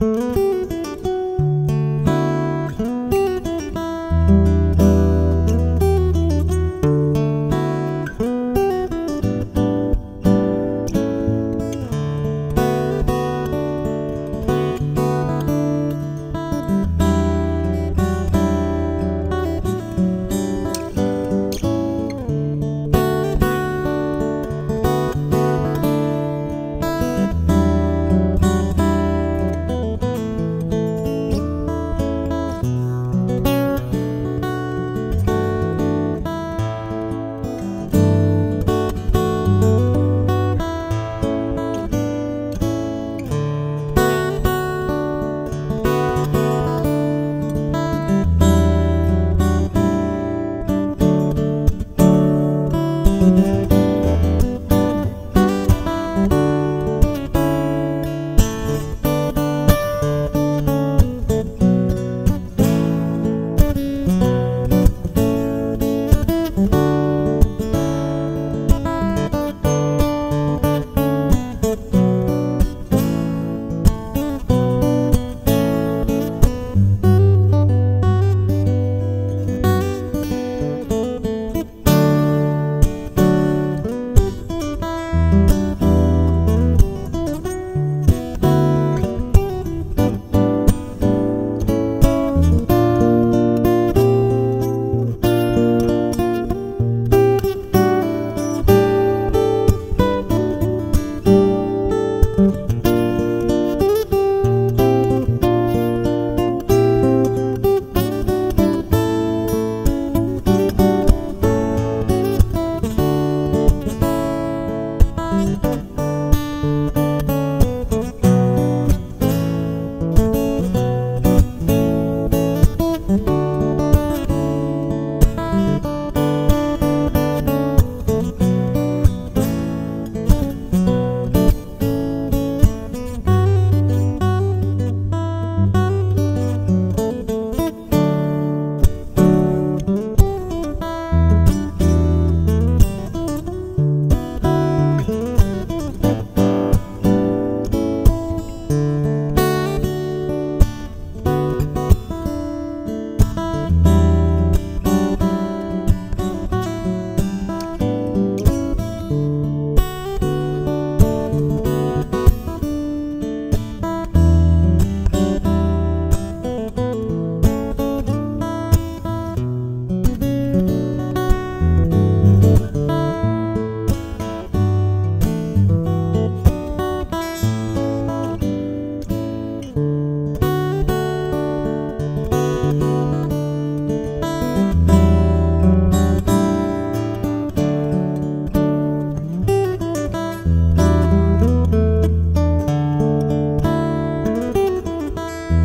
Thank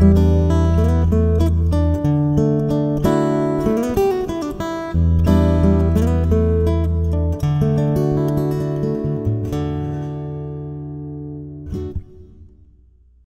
you